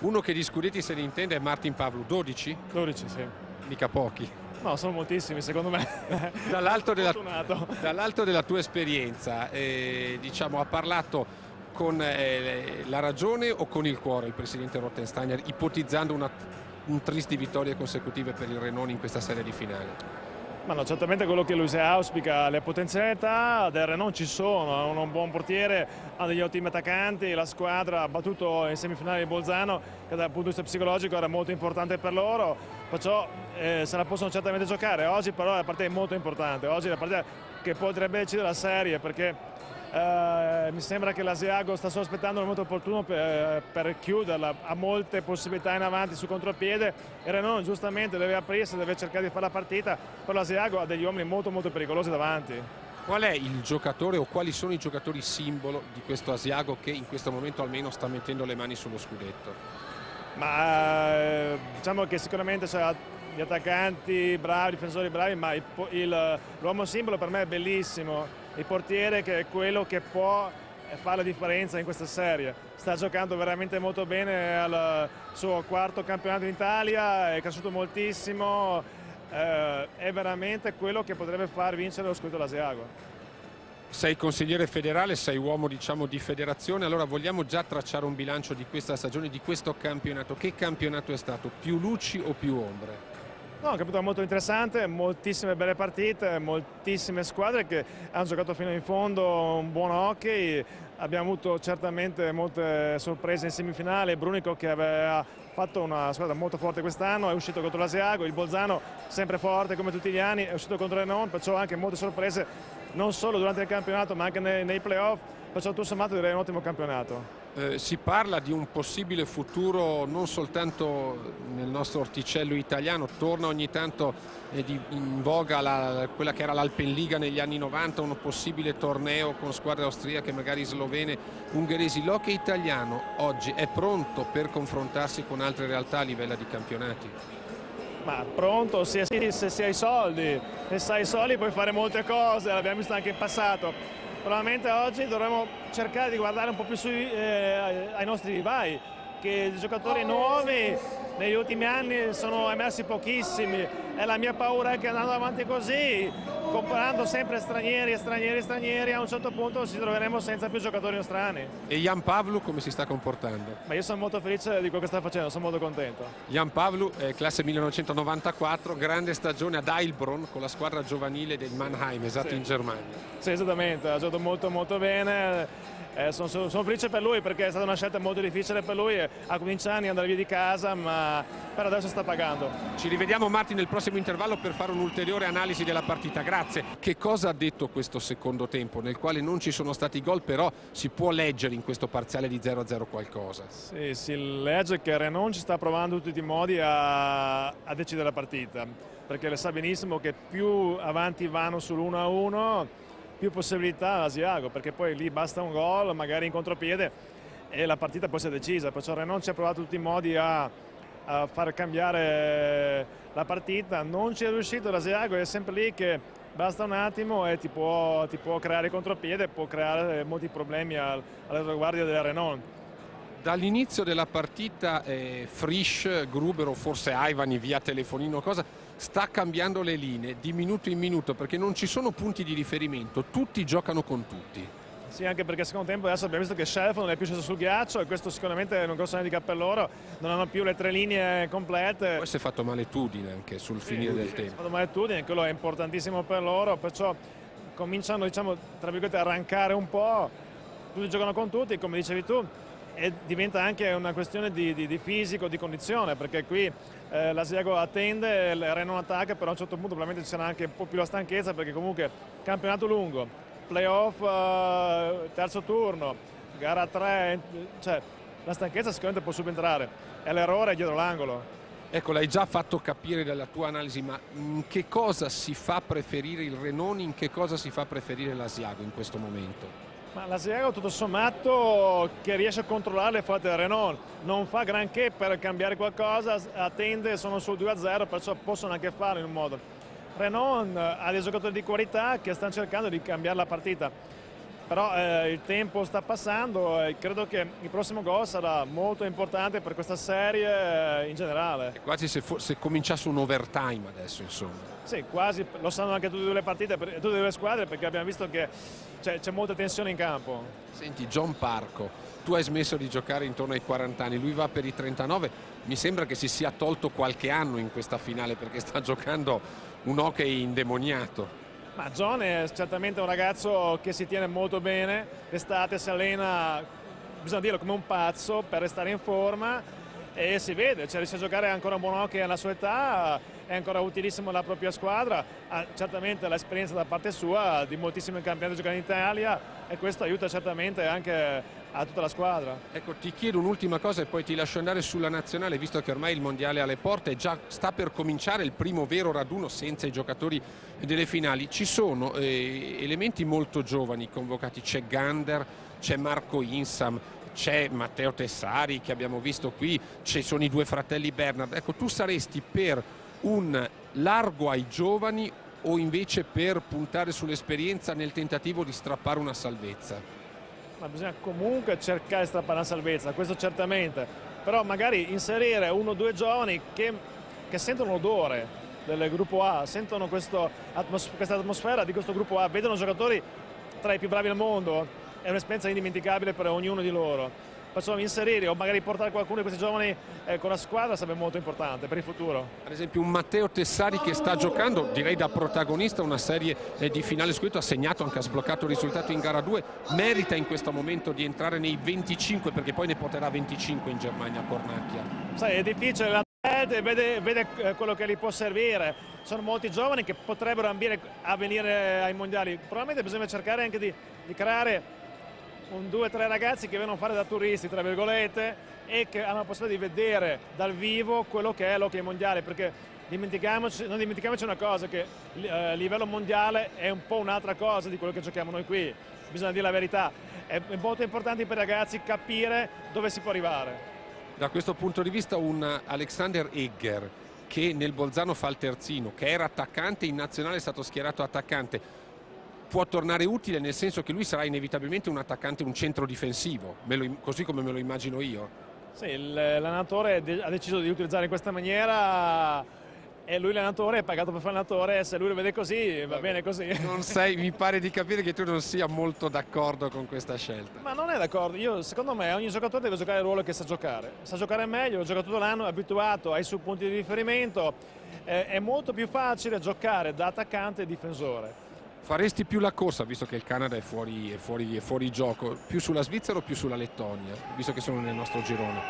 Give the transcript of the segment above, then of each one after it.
Uno che di scudetti se ne intende è Martin Pavlu, 12? 12, sì. Mica pochi. No, sono moltissimi secondo me. Dall'alto della, dall'alto della tua esperienza, eh, diciamo, ha parlato con eh, la ragione o con il cuore il presidente Rottensteiner, ipotizzando una, un tristi vittorie consecutive per il Renault in questa serie di finale? Ma no, certamente quello che lui si auspica, le potenzialità del Renault ci sono, ha un buon portiere, ha degli ottimi attaccanti, la squadra ha battuto in semifinale di Bolzano che dal punto di vista psicologico era molto importante per loro, perciò eh, se la possono certamente giocare. Oggi però la partita è molto importante, oggi è la partita che potrebbe decidere la serie perché Uh, mi sembra che l'Asiago sta solo aspettando il momento opportuno per, per, chiuderla, ha molte possibilità in avanti su contropiede e Renault giustamente deve aprirsi, deve cercare di fare la partita, però l'Asiago ha degli uomini molto molto pericolosi davanti. Qual è il giocatore o quali sono i giocatori simbolo di questo Asiago che in questo momento almeno sta mettendo le mani sullo scudetto? Ma uh, diciamo che sicuramente c'è gli attaccanti bravi, difensori bravi, ma l'uomo simbolo per me è bellissimo il portiere che è quello che può fare la differenza in questa serie. Sta giocando veramente molto bene al suo quarto campionato in Italia, è cresciuto moltissimo, eh, è veramente quello che potrebbe far vincere lo scudetto all'Asiago. Sei consigliere federale, sei uomo diciamo, di federazione, allora vogliamo già tracciare un bilancio di questa stagione, di questo campionato. Che campionato è stato? Più luci o più ombre? No, un campionato molto interessante, moltissime belle partite, moltissime squadre che hanno giocato fino in fondo un buon hockey, abbiamo avuto certamente molte sorprese in semifinale, Brunico che aveva fatto una squadra molto forte quest'anno, è uscito contro l'Asiago, il Bolzano sempre forte come tutti gli anni, è uscito contro Renon, perciò anche molte sorprese non solo durante il campionato ma anche nei, nei playoff, perciò tutto sommato direi un ottimo campionato. Eh, si parla di un possibile futuro non soltanto nel nostro orticello italiano, torna ogni tanto eh, di, in voga la, quella che era l'Alpenliga negli anni 90, un possibile torneo con squadre austriache, magari slovene, ungheresi. L'hockey italiano oggi è pronto per confrontarsi con altre realtà a livello di campionati? Ma pronto, se, se si ha i soldi, se sai i soldi puoi fare molte cose, l'abbiamo visto anche in passato. Probabilmente oggi dovremmo cercare di guardare un po' più sui, eh, ai nostri rivali, che giocatori nuovi negli ultimi anni sono emersi pochissimi e la mia paura è che andando avanti così, comprando sempre stranieri, stranieri, stranieri, a un certo punto ci troveremo senza più giocatori nostrani. E Jan Pavlu come si sta comportando? Ma io sono molto felice di quello che sta facendo, sono molto contento. Jan Pavlu, eh, classe 1994, grande stagione ad Heilbronn con la squadra giovanile del Mannheim, esatto sì. in Germania. Sì, esattamente, ha giocato molto molto bene eh, sono, sono, sono, felice per lui perché è stata una scelta molto difficile per lui, a 15 anni andare via di casa, ma per adesso sta pagando. Ci rivediamo Marti nel prossimo intervallo per fare un'ulteriore analisi della partita, grazie. Che cosa ha detto questo secondo tempo, nel quale non ci sono stati gol, però si può leggere in questo parziale di 0-0 qualcosa? Sì, si legge che Renon ci sta provando in tutti i modi a, a decidere la partita, perché le sa benissimo che più avanti vanno sull'1-1 più possibilità all'Asiago perché poi lì basta un gol, magari in contropiede e la partita poi si è decisa, perciò Renon ci ha provato tutti i modi a, a far cambiare la partita, non ci è riuscito l'Asiago, è sempre lì che basta un attimo e ti può, ti può creare contropiede, può creare molti problemi al, alla guardia della Renault. Dall'inizio della partita eh, Frisch, Gruber o forse Ivani via telefonino cosa sta cambiando le linee di minuto in minuto perché non ci sono punti di riferimento, tutti giocano con tutti. Sì, anche perché secondo tempo adesso abbiamo visto che Shelf non è più sceso sul ghiaccio e questo sicuramente è un grosso handicap per loro, non hanno più le tre linee complete. Poi si è fatto maletudine anche sul sì, finire del sì, tempo. Si è fatto maletudine, quello è importantissimo per loro, perciò cominciano diciamo, tra virgolette, a arrancare un po', tutti giocano con tutti, come dicevi tu, e diventa anche una questione di, di, di fisico, di condizione, perché qui eh, l'Asiago attende, il Re non attacca, però a un certo punto probabilmente ci sarà anche un po' più la stanchezza, perché comunque campionato lungo, playoff eh, terzo turno, gara 3, cioè la stanchezza sicuramente può subentrare, e l'errore è dietro l'angolo. Ecco, l'hai già fatto capire dalla tua analisi, ma in che cosa si fa preferire il Renoni, in che cosa si fa preferire l'Asiago in questo momento? Ma la Siego tutto sommato che riesce a controllare le fatte del Renault, non fa granché per cambiare qualcosa, attende, sono sul 2-0 perciò possono anche farlo in un modo. Renault ha dei giocatori di qualità che stanno cercando di cambiare la partita. però eh, il tempo sta passando e credo che il prossimo gol sarà molto importante per questa serie eh, in generale. È quasi se, se, cominciasse un overtime adesso insomma. Sì, quasi, lo sanno anche tutte le partite, tutte e due le squadre perché abbiamo visto che c'è molta tensione in campo. Senti, John Parco, tu hai smesso di giocare intorno ai 40 anni, lui va per i 39, mi sembra che si sia tolto qualche anno in questa finale perché sta giocando un hockey indemoniato. Ma John è certamente un ragazzo che si tiene molto bene, l'estate si allena, bisogna dirlo, come un pazzo per restare in forma. E si vede, cioè, riesce a giocare ancora un buon hockey alla sua età, è ancora utilissimo alla propria squadra, ha certamente l'esperienza da parte sua di moltissimi campionati giocati in Italia e questo aiuta certamente anche a tutta la squadra. Ecco, ti chiedo un'ultima cosa e poi ti lascio andare sulla nazionale, visto che ormai il mondiale è alle porte, già sta per cominciare il primo vero raduno senza i giocatori delle finali. Ci sono eh, elementi molto giovani convocati, c'è Gander, c'è Marco Insam, c'è Matteo Tessari che abbiamo visto qui, ci sono i due fratelli Bernard. Ecco, tu saresti per un largo ai giovani o invece per puntare sull'esperienza nel tentativo di strappare una salvezza? Ma bisogna comunque cercare di strappare una salvezza, questo certamente, però magari inserire uno o due giovani che, che sentono l'odore del gruppo A, sentono atmos questa atmosfera di questo gruppo A, vedono giocatori tra i più bravi al mondo, è un'esperienza indimenticabile per ognuno di loro. Perciò inserire o magari portare qualcuno di questi giovani eh, con la squadra sarebbe molto importante per il futuro. Ad esempio un Matteo Tessari che sta giocando, direi da protagonista, una serie eh, di finale scritto, ha segnato anche, ha sbloccato il risultato in gara 2, merita in questo momento di entrare nei 25 perché poi ne porterà 25 in Germania a Cornacchia. Sai, è difficile, vede, vede eh, quello che gli può servire, sono molti giovani che potrebbero ambire a venire ai mondiali, probabilmente bisogna cercare anche di, di creare un due o tre ragazzi che vengono a fare da turisti, tra virgolette, e che hanno la possibilità di vedere dal vivo quello che è l'hockey mondiale, perché dimentichiamoci, non dimentichiamoci una cosa, che eh, a livello mondiale è un po' un'altra cosa di quello che giochiamo noi qui, bisogna dire la verità. È molto importante per i ragazzi capire dove si può arrivare. Da questo punto di vista un Alexander Egger che nel Bolzano fa il terzino, che era attaccante, in nazionale è stato schierato attaccante, può tornare utile nel senso che lui sarà inevitabilmente un attaccante, un centro difensivo, lo, così come me lo immagino io. Sì, l'allenatore ha deciso di utilizzare in questa maniera e lui l'allenatore è pagato per fare l'allenatore se lui lo vede così va bene così. Non sei, mi pare di capire che tu non sia molto d'accordo con questa scelta. Ma non è d'accordo, io secondo me ogni giocatore deve giocare il ruolo che sa giocare. Sa giocare meglio, ha giocato tutto l'anno, è abituato ai suoi punti di riferimento eh, è molto più facile giocare da attaccante e difensore Faresti più la corsa, visto che il Canada è fuori, è fuori, è fuori gioco, più sulla Svizzera o più sulla Lettonia, visto che sono nel nostro girone?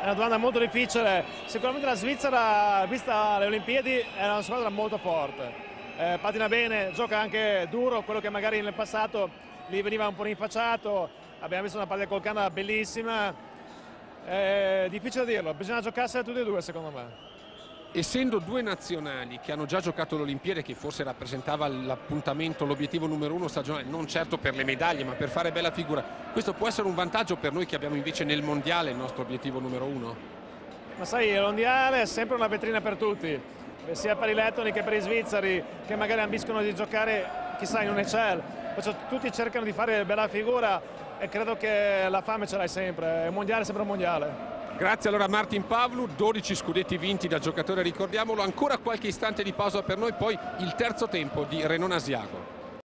È una domanda molto difficile. Sicuramente la Svizzera, vista le Olimpiadi, è una squadra molto forte. Eh, patina bene, gioca anche duro, quello che magari nel passato gli veniva un po' rinfacciato. Abbiamo visto una partita col Canada bellissima. È difficile dirlo, bisogna giocarsela tutti e due secondo me essendo due nazionali che hanno già giocato l'Olimpiade che forse rappresentava l'appuntamento, l'obiettivo numero uno stagionale, non certo per le medaglie ma per fare bella figura, questo può essere un vantaggio per noi che abbiamo invece nel mondiale il nostro obiettivo numero uno? Ma sai, il mondiale è sempre una vetrina per tutti, sia per i lettoni che per i svizzeri che magari ambiscono di giocare chissà in un Ecel, perciò tutti cercano di fare bella figura e credo che la fame ce l'hai sempre, il mondiale è sempre un mondiale. Grazie allora a Martin Pavlu, 12 scudetti vinti da giocatore, ricordiamolo, ancora qualche istante di pausa per noi, poi il terzo tempo di Renon Asiago.